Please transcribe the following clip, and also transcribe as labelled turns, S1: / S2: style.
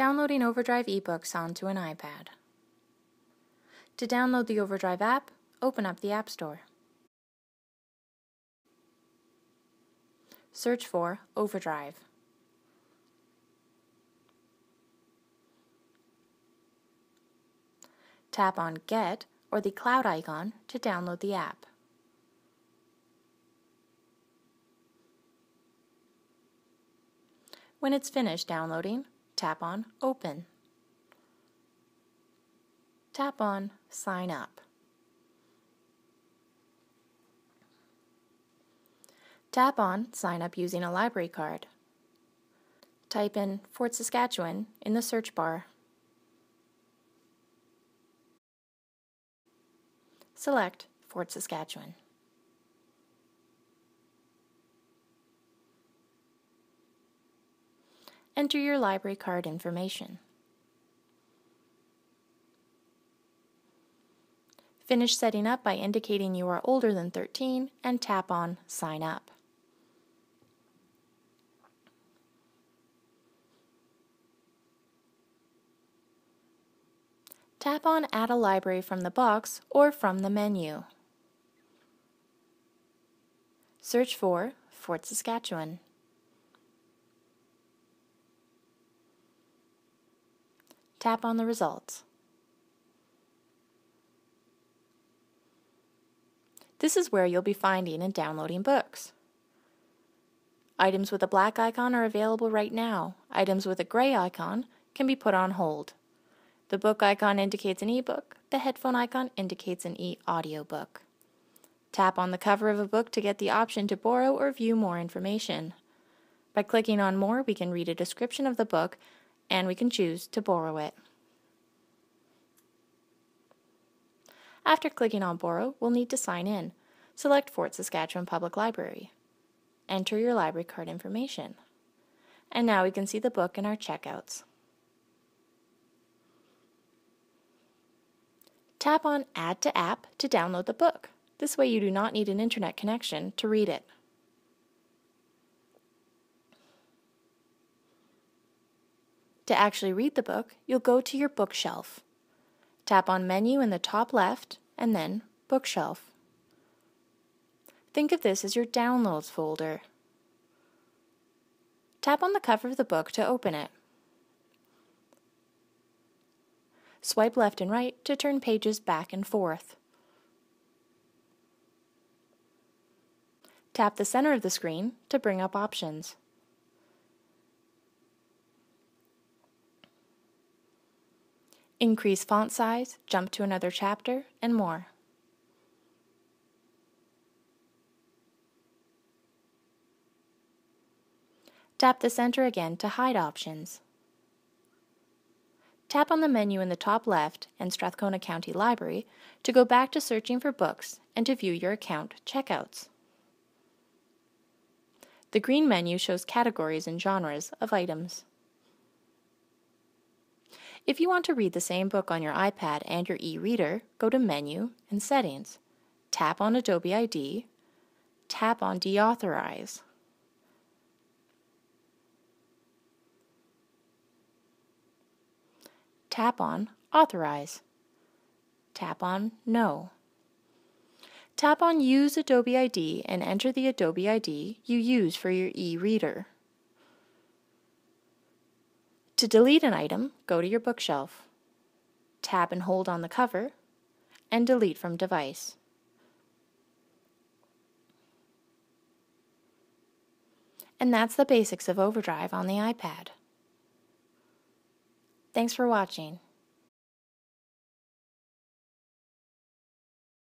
S1: Downloading Overdrive ebooks onto an iPad. To download the Overdrive app, open up the App Store. Search for Overdrive. Tap on Get or the cloud icon to download the app. When it's finished downloading, tap on Open. Tap on Sign Up. Tap on Sign Up using a library card. Type in Fort Saskatchewan in the search bar. Select Fort Saskatchewan. Enter your library card information. Finish setting up by indicating you are older than 13 and tap on Sign Up. Tap on Add a Library from the box or from the menu. Search for Fort Saskatchewan. Tap on the results. This is where you'll be finding and downloading books. Items with a black icon are available right now. Items with a gray icon can be put on hold. The book icon indicates an ebook. The headphone icon indicates an e-audiobook. Tap on the cover of a book to get the option to borrow or view more information. By clicking on More, we can read a description of the book and we can choose to borrow it. After clicking on Borrow, we'll need to sign in. Select Fort Saskatchewan Public Library. Enter your library card information. And now we can see the book in our checkouts. Tap on Add to App to download the book. This way you do not need an internet connection to read it. To actually read the book, you'll go to your bookshelf. Tap on Menu in the top left and then Bookshelf. Think of this as your Downloads folder. Tap on the cover of the book to open it. Swipe left and right to turn pages back and forth. Tap the center of the screen to bring up options. Increase font size, jump to another chapter, and more. Tap the center again to hide options. Tap on the menu in the top left and Strathcona County Library to go back to searching for books and to view your account checkouts. The green menu shows categories and genres of items. If you want to read the same book on your iPad and your e-reader, go to Menu and Settings. Tap on Adobe ID. Tap on Deauthorize. Tap on Authorize. Tap on No. Tap on Use Adobe ID and enter the Adobe ID you use for your e-reader. To delete an item, go to your bookshelf. Tap and hold on the cover, and delete from device. And that's the basics of Overdrive on the iPad. Thanks for watching.